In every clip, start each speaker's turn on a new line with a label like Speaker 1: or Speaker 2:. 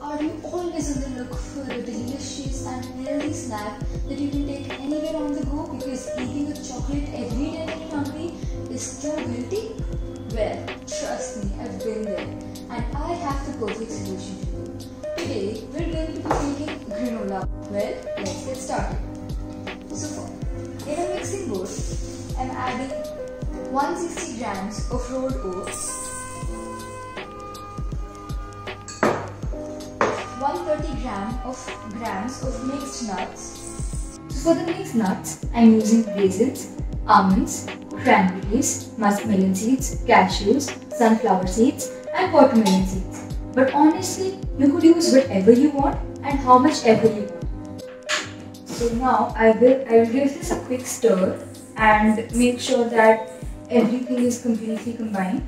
Speaker 1: Are you always on the look for a delicious and healthy snack that you can take anywhere on the go because eating a chocolate every day when you're hungry is guilty? Well, trust me, I've been there and I have the perfect solution for you. Today, we're going to be making granola. Well, let's get started. So far, in a mixing bowl, I'm adding 160 grams of rolled oats 130 gram of grams of mixed nuts. So for the mixed nuts, I'm using raisins, almonds, cranberries, muskmelon seeds, cashews, sunflower seeds and watermelon seeds. But honestly, you could use whatever you want and how much ever you want. So now I will I will give this a quick stir and make sure that everything is completely combined.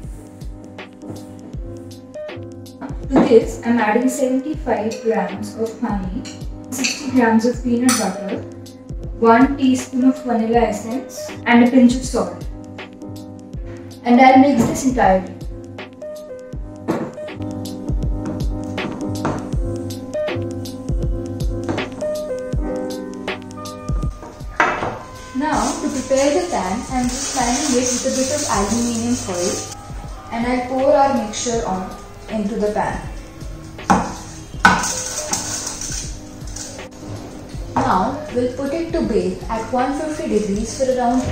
Speaker 1: To this, I'm adding 75 grams of honey, 60 grams of peanut butter, 1 teaspoon of vanilla essence and a pinch of salt. And I'll mix this entirely. Now, to prepare the pan, I'm just lining it with a bit of aluminium foil and I'll pour our mixture on into the pan. Now we'll put it to bake at 150 degrees for around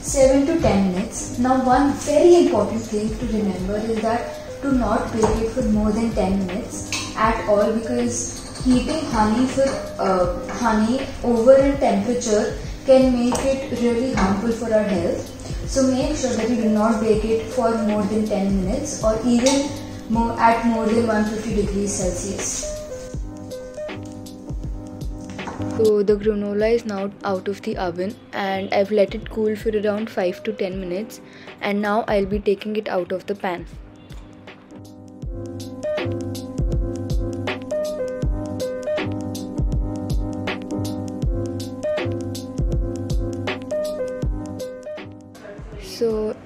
Speaker 1: 7 to 10 minutes. Now one very important thing to remember is that do not bake it for more than 10 minutes at all because heating honey for uh, honey over in temperature can make it really harmful for our health. So make sure that you do not bake it for more than 10 minutes or even more, at more than 150 degrees Celsius.
Speaker 2: So the granola is now out of the oven and I've let it cool for around 5 to 10 minutes and now I'll be taking it out of the pan.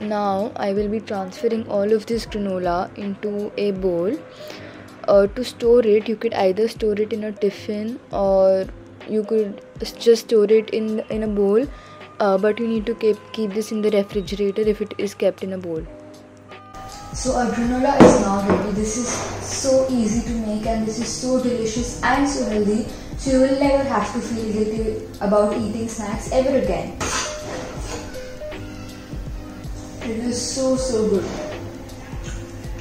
Speaker 2: Now I will be transferring all of this granola into a bowl. Uh, to store it, you could either store it in a tiffin or you could just store it in in a bowl. Uh, but you need to keep keep this in the refrigerator if it is kept in a bowl.
Speaker 1: So our granola is now ready. This is so easy to make and this is so delicious and so healthy. So you will never have to feel guilty about eating snacks ever again. It is so so good.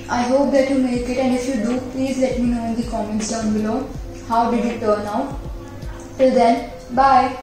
Speaker 1: I hope that you make it and if you do, please let me know in the comments down below how did it turn out. Till then, bye.